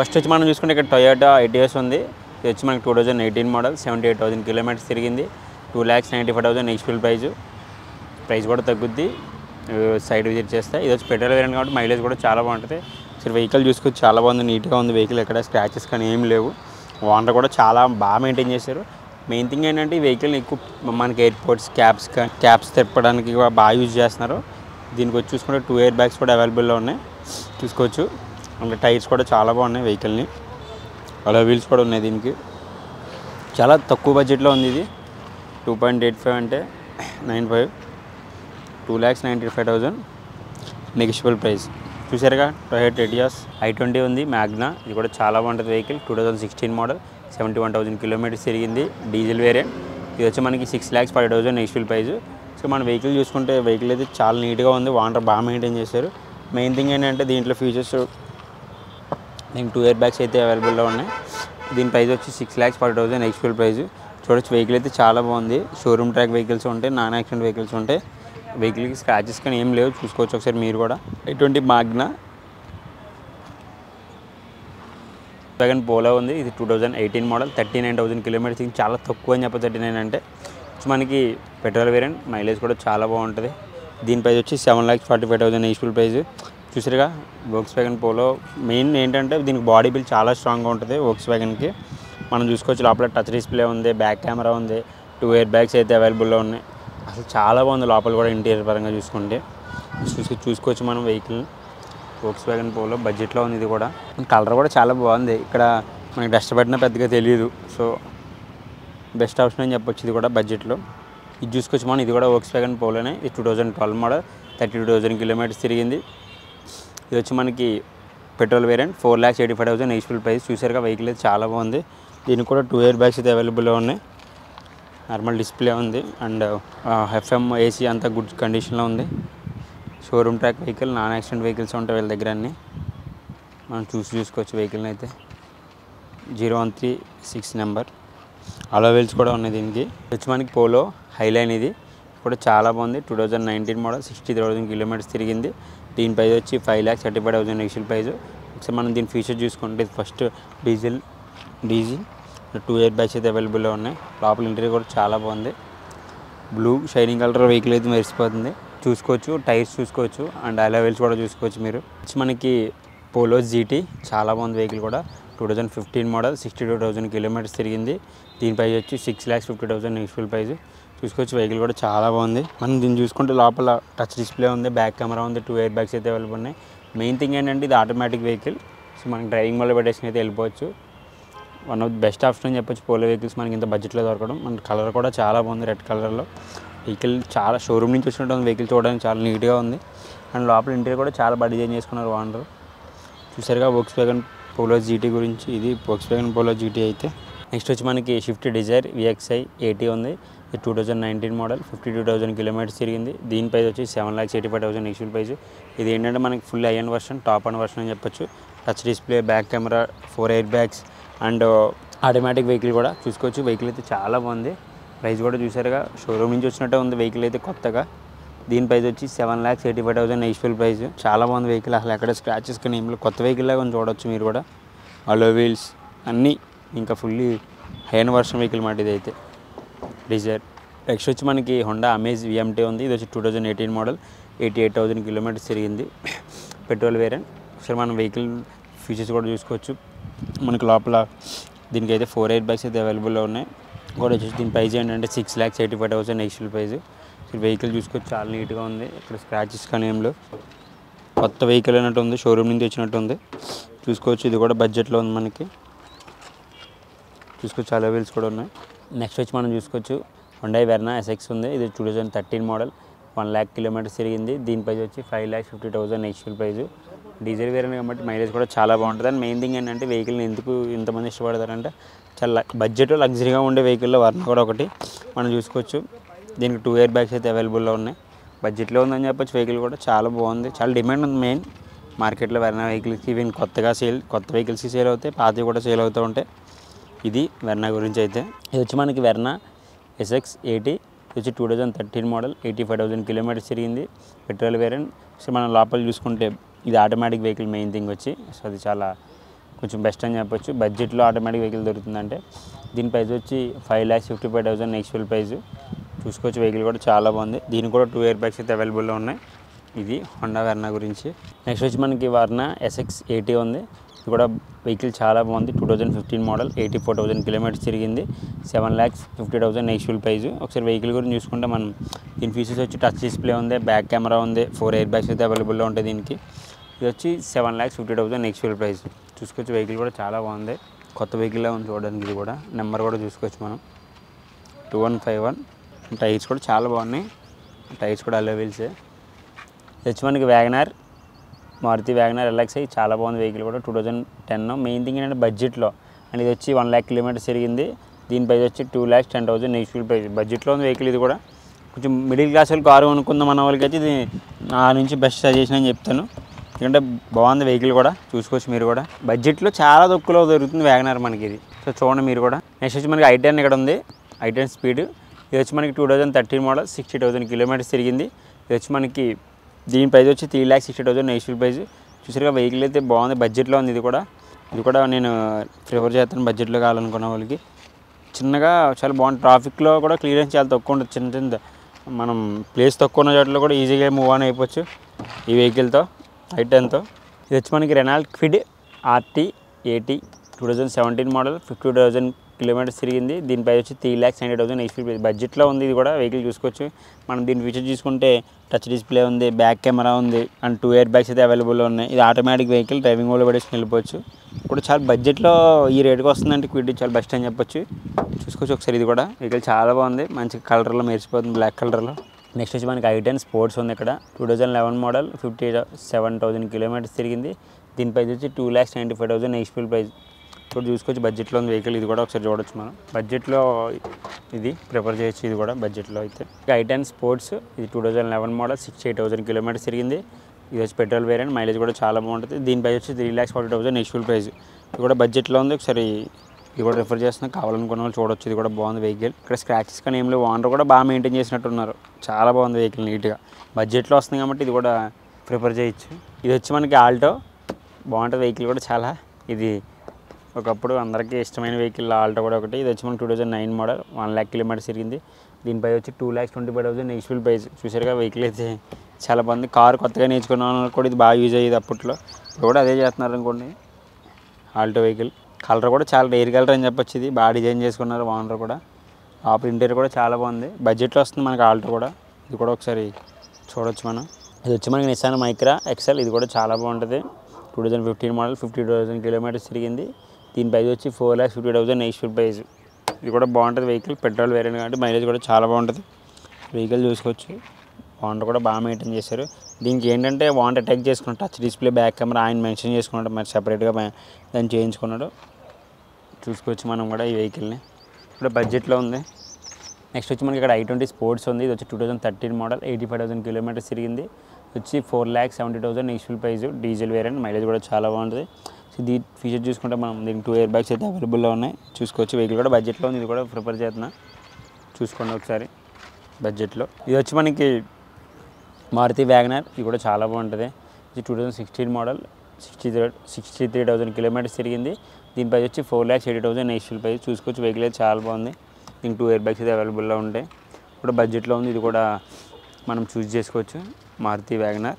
First వచ్చి మనం చూసుకుంటే ఇక్కడ టొయోటా ఐటీఎస్ ఉంది. ఇది వచ్చి మనకి two thousand eighteen model seventy eight thousand kilometers తిరిగింది. Two lakhs ninety five thousand ఎక్స్పీల్ price price కూడా తగ్గుద్ది. సైడ్ విజిట్ చేస్తే. ఇది వచ్చి పెట్రోల్ వేరియంట్ కాబట్టి మైలేజ్ కూడా చాలా బాగుంటుంది. సరే వెహికల్ చూసుకొచ్చి చాలా బాగుంది. నీట్గా ఉంది వెహికల్ ఎక్కడ స్క్రాచెస్ కానీ ఏం లేవు. ఓనర్ కూడా చాలా బాగా మెయింటైన్ చేశారు. మెయిన్ థింగ్ ఏంటంటే ఈ వెహికల్ని ఎక్కువ మనకి ఎయిర్పోర్ట్స్ క్యాబ్స్ క్యాబ్స్ తెప్పడానికి కూడా బాగా యూజ్ చేస్తున్నారు. దీనికి వచ్చి చూసుకుంటే టూ ఇయర్ బ్యాగ్స్ కూడా అవైలబుల్లో ఉన్నాయి. చూసుకోవచ్చు. అంటే టైర్స్ కూడా చాలా బాగున్నాయి వెహికల్ని. అలా వీల్స్ కూడా ఉన్నాయి దీనికి. చాలా తక్కువ బడ్జెట్లో ఉంది ఇది. టూ పాయింట్ ఎయిట్ ఫైవ్ అంటే nine five. Two lakhs ninety five thousand. Negotiable price. చూసారుగా టొయోటా ఎడియాస్ ఐ ట్వంటీ ఉంది మ్యాగ్నా. ఇది కూడా చాలా బాగుంటుంది vehicle. Two thousand sixteen model seventy one thousand kilometers తిరిగింది. Diesel variant. ఇది వచ్చి మనకి six lakhs five thousand negotiable price. So మన వెహికల్ చూసుకుంటే వెహికల్ అయితే చాలా నీట్గా ఉంది. వాటర్ బాగా మెయింటైన్ చేశారు. మెయిన్ థింగ్ ఏంటంటే దీంట్లో ఫీచర్స్ దీనికి టూ ఇయర్ బ్యాగ్స్ అయితే అవైలబుల్లో ఉన్నాయి. దీని ప్రైస్ వచ్చి సిక్స్ ల్యాక్స్ ఫార్టీ థౌసండ్ ఎక్స్పీల్ ప్రైస్. చూడొచ్చు వెహికల్ అయితే చాలా బాగుంది. షోరూమ్ ట్రాక్ వెహికల్స్ ఉంటాయి నాన్ యాక్సిడెంట్ వెహికల్స్ ఉంటాయి. వెహికల్కి స్క్రాచెస్ కానీ ఏం లేవు. చూసుకోవచ్చు ఒకసారి మీరు కూడా. ఎటువంటి మాగ్నా సెకండ్ పోలో ఉంది. ఇది two thousand eighteen model thirty nine thousand kilometers చాలా తక్కువ అని చెప్పే థర్టీ నైన్ అంటే మనకి పెట్రోల్ వేరియంట్ మైలేజ్ కూడా చాలా బాగుంటుంది. దీని ప్రైస్ వచ్చి seven lakhs forty five thousand ఈస్ఫుల్ price. చూసారుగా వోక్స్ వ్యాగన్ పోలో మెయిన్ ఏంటంటే దీనికి బాడీ బిల్ చాలా స్ట్రాంగ్గా ఉంటుంది వోక్స్ వ్యాగన్కి మనం చూసుకోవచ్చు లోపల టచ్ డిస్ప్లే ఉంది బ్యాక్ కెమెరా ఉంది టూ ఇయర్ బ్యాగ్స్ అయితే అవైలబుల్లో ఉన్నాయి. అసలు చాలా బాగుంది లోపల కూడా ఇంటీరియర్ పరంగా చూసుకుంటే. చూసి చూసుకోవచ్చు మనం వెహికల్ వోక్స్ వ్యాగన్ పోలో బడ్జెట్లో ఉంది ఇది కూడా. కలర్ కూడా చాలా బాగుంది. ఇక్కడ మనకి డస్ట్ పడినా పెద్దగా తెలియదు సో బెస్ట్ ఆప్షన్ అని చెప్పొచ్చు ఇది కూడా బడ్జెట్లో ఇది చూసుకోవచ్చు మనం. ఇది కూడా వోక్స్ వ్యాగన్ పోలోనే ఇది two thousand twelve model thirty two thousand kilometers తిరిగింది. ఇది వచ్చి మనకి petrol variant four lakhs eighty five thousand ఎయిచ్పిల్ price చూసారుగా వెహికల్ అయితే చాలా బాగుంది. దీనికి కూడా టూ ఇయర్ బ్యాగ్స్ అయితే అవైలబుల్లో ఉన్నాయి. నార్మల్ డిస్ప్లే ఉంది. అండ్ ఎఫ్ఎం ఏసీ అంతా గుడ్ కండిషన్లో ఉంది. Showroom track vehicle non accident vehicles ఉంటాయి వీళ్ళ దగ్గర అన్నీ. మనం చూసి చూసుకోవచ్చు వెహికల్ని అయితే. Zero one three six number alloy wheels కూడా ఉన్నాయి దీనికి. ఇది వచ్చి మనకి పోలో హైలైన్ ఇది. కూడా చాలా బాగుంది. Two thousand nineteen model sixty thousand kilometers తిరిగింది. దీని ప్రైస్ వచ్చి five lakhs thirty five thousand XL price ఒకసారి మనం దీని ఫీచర్ చూసుకుంటే first diesel diesel two air bags అయితే అవైలబుల్లో ఉన్నాయి. లోపల ఇంటీరియర్ కూడా చాలా బాగుంది. బ్లూ షైనింగ్ కలర్ వెహికల్ అయితే మెరిసిపోతుంది. చూసుకోవచ్చు టైర్స్ చూసుకోవచ్చు అండ్ అలవెల్స్ కూడా చూసుకోవచ్చు మీరు. మనకి పోలో జీటీ చాలా బాగుంది వెహికల్ కూడా. Two thousand fifteen model sixty two thousand kilometers తిరిగింది. దీని ప్రైస్ వచ్చి six lakhs fifty thousand next price చూసుకోవచ్చు. వెహికల్ కూడా చాలా బాగుంది. మనం దీన్ని చూసుకుంటే లోపల టచ్ డిస్ప్లే ఉంది బ్యాక్ కెమెరా ఉంది టూ ఎయిర్ బ్యాగ్స్ అయితే అవైలబుల్ ఉన్నాయి. మెయిన్ థింగ్ ఏంటంటే ఇది ఆటోమేటిక్ వెహికల్ సో మనం డ్రైవింగ్ వల్ల పెట్టేసి అయితే వెళ్ళిపోవచ్చు. One of the best option అని చెప్పొచ్చు. పోలో వెహికల్స్ మనకి ఇంత బడ్జెట్లో దొరకడం. మన కలర్ కూడా చాలా బాగుంది రెడ్ కలర్లో వెహికల్ చాలా షోరూమ్ నుంచి వచ్చినట్టు ఉంది. వెహికల్ చూడడానికి చాలా నీట్గా ఉంది. అండ్ లోపల ఇంటీరియర్ కూడా చాలా బాగా డిజైన్ చేసుకున్నారు ఓనర్. చూసారుగా వోక్స్ వ్యాగన్ పోలో జీటీ గురించి. ఇది వోక్స్ వ్యాగన్ పోలో జీటీ అయితే. నెక్స్ట్ వచ్చి మనకి షిఫ్ట్ డిజైర్ విఎక్స్ఐ ఏటీ ఉంది. ఇది two thousand nineteen model fifty two thousand kilometers తిరిగింది. దీని ప్రైస్ వచ్చి seven lakhs eighty five thousand next price ఇది ఏంటంటే మనకి ఫుల్ ఐఎన్ వర్షన్ టాప్ అండ్ వర్షన్ అని చెప్పొచ్చు. Touch display back camera four air bags and automatic vehicle కూడా చూసుకోవచ్చు. వెహికల్ అయితే చాలా బాగుంది. ప్రైస్ కూడా చూసారుగా. షోరూమ్ నుంచి వచ్చినట్టే ఉంది వెహికల్ అయితే కొత్తగా. దీని ప్రైస్ వచ్చి seven lakhs eighty five thousand expel price చాలా బాగుంది వెహికల్ అసలు ఎక్కడ స్క్రాచెస్ కానీ ఏం కొత్త వెహికల్ లాగా చూడొచ్చు మీరు కూడా. అలో వీల్స్ అన్నీ ఇంకా ఫుల్లీ హైన్ వర్షన్ వెహికల్ మాట ఇదైతే. అయితే డిజైర్. నెక్స్ట్ వచ్చి మనకి హోండా అమేజ్ విఎంటీ ఉంది. ఇది వచ్చి two thousand eighteen model. Eighty eight thousand kilometers తిరిగింది. Petrol variant. ఒకసారి మనం వెహికల్ ఫీచర్స్ కూడా చూసుకోవచ్చు. మనకి లోపల దీనికి అయితే ఫోర్ ఎయిట్ బ్యాగ్స్ అయితే అవైలబుల్లో ఉన్నాయి. కూడా వచ్చేసి దీని ప్రైజ్ ఏంటంటే six lakhs eighty five thousand XL price vehicle చూసుకోవచ్చు. చాలా నీట్గా ఉంది. ఇక్కడ స్క్రాచెస్ కానీ ఏంలో కొత్త వెహికల్ అయినట్టు ఉంది. షోరూమ్ నుంచి వచ్చినట్టు ఉంది. చూసుకోవచ్చు. ఇది కూడా బడ్జెట్లో ఉంది మనకి. చూసుకోవచ్చు. చాలా వీల్స్ కూడా ఉన్నాయి. నెక్స్ట్ వచ్చి మనం చూసుకోవచ్చు. హుండై వెర్నా ఎస్ఎక్స్ ఉంది. ఇది two thousand thirteen model one lakh kilometers తిరిగింది. దీని ప్రైస్ వచ్చి five lakhs fifty thousand XL price diesel వేరే కాబట్టి మైలేజ్ కూడా చాలా బాగుంటుంది. అండ్ మెయిన్ థింగ్ ఏంటంటే వెహికల్ని ఎందుకు ఇంతమంది ఇష్టపడతారంటే చాలా బడ్జెట్ లగ్జరీగా ఉండే వెహికల్లో వర్ణ కూడా ఒకటి మనం చూసుకోవచ్చు. దీనికి టూ ఇయర్ బ్యాగ్స్ అయితే అవైలబుల్లో ఉన్నాయి. బడ్జెట్లో ఉందని చెప్పొచ్చు. వెహికల్ కూడా చాలా బాగుంది. చాలా డిమాండ్ ఉంది మెయిన్ మార్కెట్లో వెర్నా వెహికల్స్కి ఈవెన్ కొత్తగా సేల్ కొత్త వెహికల్స్కి సేల్ అవుతాయి. పాతవి కూడా సేల్ అవుతూ ఉంటాయి. ఇది వెర్నా గురించి అయితే. ఇది వచ్చి మనకి వెర్నా ఎస్ఎక్స్ ఎయిటీ ఇది వచ్చి two thousand thirteen model eighty five thousand kilometers తిరిగింది. పెట్రోల్ వేరియంట్ సో మనం లోపల చూసుకుంటే ఇది ఆటోమేటిక్ వెహికల్ మెయిన్ థింగ్ వచ్చి. సో అది చాలా కొంచెం బెస్ట్ అని చెప్పొచ్చు. బడ్జెట్లో ఆటోమేటిక్ వెహికల్ దొరుకుతుందంటే దీని ప్రైస్ వచ్చి five lakhs fifty five thousand next price చూసుకోవచ్చు వెహికల్ కూడా చాలా బాగుంది. దీనికి కూడా టూ ఇయర్ బ్యాగ్స్ అయితే అవైలబుల్లో ఉన్నాయి. ఇది హోండా వెర్నా గురించి. నెక్స్ట్ వచ్చి మనకి వర్నా ఎస్ఎక్స్ ఎయిటీ ఉంది. ఇది కూడా వెహికల్ చాలా బాగుంది. Two thousand fifteen model eighty four thousand kilometres తిరిగింది. Seven lakhs fifty thousand next price. ఒకసారి వెహికల్ గురించి చూసుకుంటే మనం దీని ఫీచర్స్ వచ్చి టచ్ డిస్ప్లే ఉంది బ్యాక్ కెమెరా ఉంది ఫోర్ ఎయిర్ బ్యాగ్స్ అయితే అవైలబుల్లో ఉంటాయి దీనికి. ఇది వచ్చి seven lakhs fifty thousand next price. చూసుకోవచ్చు వెహికల్ కూడా చాలా బాగుంది. కొత్త వెహికల్లో ఉంది చూడడానికి ఇది కూడా. నెంబర్ కూడా చూసుకోవచ్చు మనం. Two one five one. Tyres కూడా చాలా బాగున్నాయి. టైర్స్ కూడా అలో తెచ్చి వచ్చి మనకి వ్యాగనార్ మారుతి రిలాక్స్ అయ్యి చాలా బాగుంది వెహికల్ కూడా two thousand ten main thing ఏంటంటే బడ్జెట్లో అండ్ ఇది వచ్చి వన్ ల్యాక్ కిలోమీటర్స్ తిరిగింది. దీని ప్రైస్ వచ్చి two lakhs ten thousand next price బడ్జెట్లో ఉంది వెహికల్ ఇది కూడా. కొంచెం మిడిల్ క్లాస్ వాళ్ళు కారు కొనుక్కుందాం మన వాళ్ళకి అయితే ఇది నా నుంచి బెస్ట్ సజెషన్ అని చెప్తాను. ఎందుకంటే బాగుంది వెహికల్ కూడా. చూసుకోవచ్చు మీరు కూడా. బడ్జెట్లో చాలా తక్కువలో దొరుకుతుంది వ్యాగనార్ మనకి ఇది. సో చూడండి మీరు కూడా. నెక్స్ట్ వచ్చి మనకి ఐ టెన్ ఇక్కడ ఉంది. ఐ టెన్ స్పీడ్ ఇది వచ్చి మనకి two thousand thirteen model sixty thousand kilometres తిరిగింది. ఇది వచ్చి మనకి దీని ప్రైస్ వచ్చి three lakhs sixty thousand next price చూసారుగా వెహికల్ అయితే బాగుంది బడ్జెట్లో ఉంది ఇది కూడా. ఇది కూడా నేను ప్రిఫర్ చేస్తాను బడ్జెట్లో కావాలనుకున్న వాళ్ళకి. చిన్నగా చాలా బాగుంది. ట్రాఫిక్లో కూడా క్లియరెన్స్ చాలా తక్కువ ఉంటుంది. చిన్న చిన్న మనం ప్లేస్ తక్కువ ఉన్న చోట్ల కూడా ఈజీగా మూవ్ ఆన్ అయిపోవచ్చు ఈ వెహికల్తో ఐ టెన్తో ఇది వచ్చి మనకి Renault Kwid RT AT two thousand seventeen model fifty thousand kilometres తిరిగింది. దీని ప్రైస్ వచ్చి త్రీ ల్యాక్స్ నైంటీ థౌసండ్ ఎక్స్పీ బడ్జెట్లో ఉంది. ఇది కూడా వెహికల్ చూసుకోవచ్చు. మనం దీని ఫీచర్ చూసుకుంటే టచ్ డిస్ప్లే ఉంది బ్యాక్ కెమెరా ఉంది అండ్ టూ ఇయర్ బ్యాగ్స్ అయితే అవైలబుల్ ఉన్నాయి. ఇది ఆటోమేటిక్ వెహికల్ డ్రైవింగ్ వాళ్ళు పడేసి వెళ్ళిపోవచ్చు. ఇప్పుడు చాలా బడ్జెట్లో ఈ రేటుకి వస్తుందంటే క్విడ్ చాలా బెస్ట్ అని చెప్పొచ్చు. చూసుకోవచ్చు ఒకసారి ఇది కూడా. వెహికల్ చాలా బాగుంది. మంచి కలర్లో మెరిసిపోతుంది బ్లాక్ కలర్లో నెక్స్ట్ వచ్చి మనకి ఐ టెన్ స్పోర్ట్స్ ఉంది ఇక్కడ. Two thousand eleven model fifty seven thousand kilometres తిరిగింది. దీని ప్రైస్ వచ్చి two lakhs ninety five thousand ఎక్స్పీల్ price ఇప్పుడు చూసుకోవచ్చు బడ్జెట్లో ఉంది వెహికల్ ఇది కూడా ఒకసారి చూడొచ్చు మనం. బడ్జెట్లో ఇది ప్రిఫర్ చేయొచ్చు ఇది కూడా బడ్జెట్లో అయితే. ఐ టెన్ స్పోర్ట్స్ ఇది two thousand eleven model sixty eight thousand kilometres తిరిగింది. ఇది వచ్చి పెట్రోల్ వేరియంట్ మైలేజ్ కూడా చాలా బాగుంటుంది. దీని ప్రైస్ వచ్చి త్రీ ల్యాక్స్ ఫార్టీ థౌసండ్ ఎక్స్పీల్ ప్రైస్ ఇది కూడా బడ్జెట్లో ఉంది ఒకసారి ఇది కూడా రిఫర్ చేస్తున్నా కావాలనుకున్న వాళ్ళు చూడొచ్చు ఇది కూడా బాగుంది వెహికల్ ఇక్కడ స్క్రాచెస్ కానీ ఏం లేవు ఓనర్ కూడా బాగా మెయింటైన్ చేసినట్టున్నారు. చాలా బాగుంది వెహికల్ నీట్గా బడ్జెట్లో వస్తుంది కాబట్టి ఇది కూడా ప్రిఫర్ చేయొచ్చు. ఇది వచ్చి మనకి ఆల్టో బాగుంటుంది వెహికల్ కూడా చాలా. ఇది ఒకప్పుడు అందరికీ ఇష్టమైన వెహికల్ ఆల్టో కూడా ఒకటి. ఇది వచ్చి మనకి two thousand nine model. One lakh kilometres తిరిగింది. దీనిపై వచ్చి two lakhs twenty five thousand next price చూసారుగా వెహికల్ అయితే చాలా బాగుంది కారు కొత్తగా నేర్చుకున్న వాళ్ళకి కూడా ఇది బాగా యూజ్ అయ్యేది అప్పట్లో. ఇప్పుడు కూడా అదే చేస్తున్నారు అనుకోండి. Alto vehicle. కలర్ కూడా చాలా రేర్ కలర్ అని చెప్పొచ్చు ఇది. బాగా డిజైన్ చేసుకున్నారు ఓనర్ కూడా. లోపల ఇంటీరియర్ కూడా చాలా బాగుంది. బడ్జెట్లో వస్తుంది మనకి ఆల్టో కూడా. ఇది కూడా ఒకసారి చూడొచ్చు మనం. ఇది వచ్చి మనకి నిసాన్ మైక్రా ఎక్సెల్ ఇది కూడా చాలా బాగుంటుంది. Two thousand fifteen model. Fifty thousand kilometres తిరిగింది. దీని ప్రైస్ వచ్చి four lakhs fifty thousand next price. ఇది కూడా బాగుంటుంది వెహికల్ పెట్రోల్ వేరే కాబట్టి మైలేజ్ కూడా చాలా బాగుంటుంది. వెహికల్ చూసుకోవచ్చు. వాండర్ కూడా బాగా మెయింటైన్ చేశారు. దీనికి ఏంటంటే వాంటర్ అటాక్ చేసుకున్నాడు టచ్ డిస్ప్లే బ్యాక్ కెమెరా ఆయన మెన్షన్ చేసుకున్నాడు మరి సపరేట్గా దాన్ని చేయించుకున్నాడు. చూసుకోవచ్చు మనం కూడా ఈ వెహికల్ని ఇప్పుడు బడ్జెట్లో ఉంది. నెక్స్ట్ వచ్చి మనకి ఇక్కడ ఐ ట్వంటీ స్పోర్ట్స్ ఉంది. ఇది వచ్చి two thousand thirteen model eighty five thousand kilometres తిరిగింది వచ్చి four lakhs seventy thousand next price diesel variant mileage కూడా చాలా బాగుంటుంది. ఇది ఫీచర్ చూసుకుంటే మనం దీనికి టూ ఇయర్ బ్యాగ్స్ అయితే అవైలబుల్లో ఉన్నాయి. చూసుకోవచ్చు. వెహికల్ కూడా బడ్జెట్లో ఉంది. ఇది కూడా ప్రిఫర్ చేస్తున్నా. చూసుకోండి ఒకసారి బడ్జెట్లో ఇది వచ్చి మనకి మారుతి వ్యాగనర్ ఇది కూడా చాలా బాగుంటుంది. ఇది two thousand sixteen model sixty three sixty three thousand kilometres తిరిగింది. దీని ప్రైస్ వచ్చి four lakhs eighty thousand eight price. చూసుకోవచ్చు. వెహికల్ అయితే చాలా బాగుంది. దీనికి టూ ఇయర్ బ్యాగ్స్ అయితే అవైలబుల్లో ఉంటాయి. ఇప్పుడు బడ్జెట్లో ఉంది. ఇది కూడా మనం చూస్ చేసుకోవచ్చు. మారుతి వ్యాగనర్